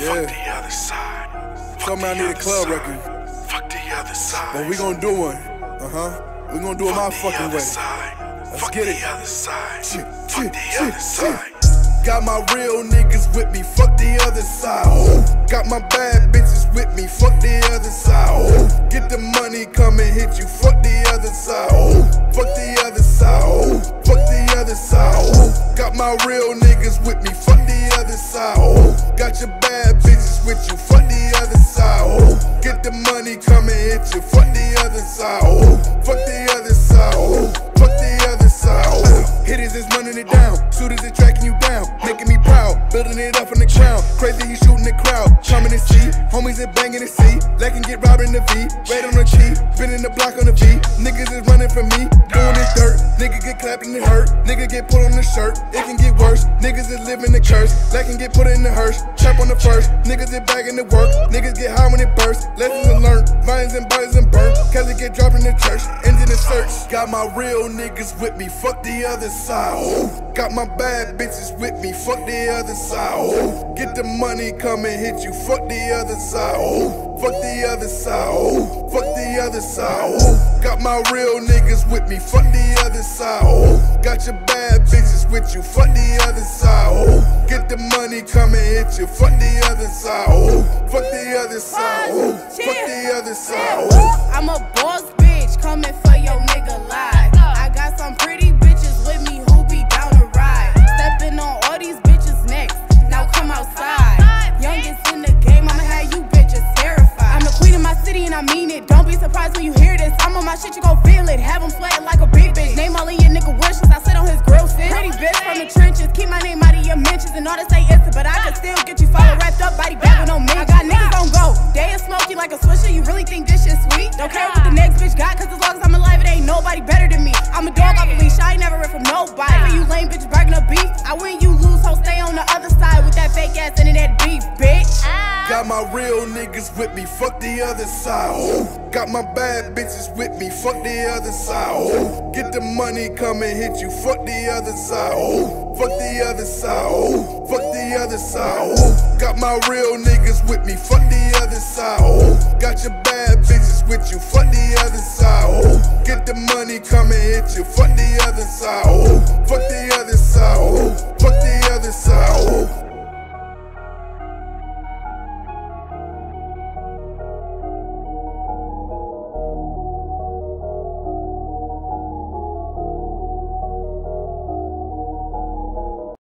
Yeah. Fuck the other side. Fuck Tell I need a club side. record. Fuck the other side. But we gonna do one. Uh huh. We gonna do it my Fuck fucking way. side. Let's Fuck get the it. other side. Shit, Fuck shit, the shit, other side. Got my real niggas with me, fuck the other side. Ooh. Got my bad bitches with me, fuck the other side. Ooh. Get the money, come and hit you, fuck the other side. Ooh. Fuck the other side. Fuck the other side. Got my real niggas with me, fuck the other side. Ooh. Got your bad bitches with you, fuck the other side. Ooh. Get the money, come and hit you, fuck the other side. Ooh. Fuck the building it up from the ground. Crazy, he shooting the crowd, coming to see, homies is banging the C, can get robbed in the V, red on the T, spinning the block on the V. Niggas is running from me, doing this dirt. Nigga get clapped and hurt, nigga get put on the shirt, it can get worse. Niggas is living the curse, can get put in the hearse, trap on the first. Niggas is bagging the work, get dropped in the church, engine the search. Got my real niggas with me, fuck the other side. Ooh. Got my bad bitches with me, fuck the other side. Ooh. Get the money, come and hit you, fuck the other side. Ooh. Fuck the other side. Ooh. Fuck the other side. Ooh. Got my real niggas with me, fuck the other side. Ooh. Got your bad bitches with you, fuck the other side. Ooh. Get the money, come and hit you, fuck the other side. Ooh. Fuck the other side. Ooh. Fuck the other side. Ooh. I'm a boss bitch coming for your nigga live. I got some pretty bitches with me who be down to ride. Stepping on all these bitches next. Now come outside. Youngest in the game, I'ma have you bitches terrified. I'm the queen of my city and I mean it. Don't be surprised when you hear this. I'm on my shit, you gon' feel it. Have them sweating like a big bitch. Name all of your nigga wishes. I sit on his grill sit. Pretty bitch from the trenches. Keep my name out of your mentions and all to say instant, but I can still get you followed wrapped up, body back with no mention. Beef. I win, you lose, so stay on the other side with that fake ass and that beef, bitch. Got my real niggas with me, fuck the other side. Ooh. Got my bad bitches with me, fuck the other side. Ooh. Get the money, come and hit you, fuck the other side. Ooh. Fuck the other side. Ooh. Fuck the other side. Ooh. Got my real niggas with me, fuck the other side. Ooh. Got your bad bitches with you, fuck the other side. Ooh. Get the money, come and hit you, fuck the other side. Ooh. Fuck the other side.